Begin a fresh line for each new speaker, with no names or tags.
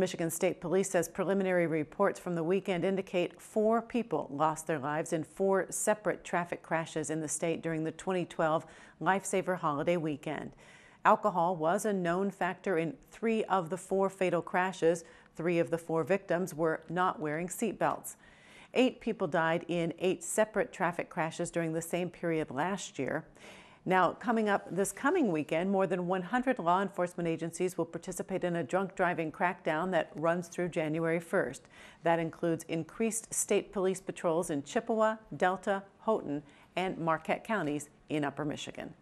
Michigan State Police says preliminary reports from the weekend indicate four people lost their lives in four separate traffic crashes in the state during the 2012 Lifesaver holiday weekend. Alcohol was a known factor in three of the four fatal crashes. Three of the four victims were not wearing seatbelts. Eight people died in eight separate traffic crashes during the same period last year. Now, coming up this coming weekend, more than 100 law enforcement agencies will participate in a drunk driving crackdown that runs through January 1st. That includes increased state police patrols in Chippewa, Delta, Houghton, and Marquette counties in Upper Michigan.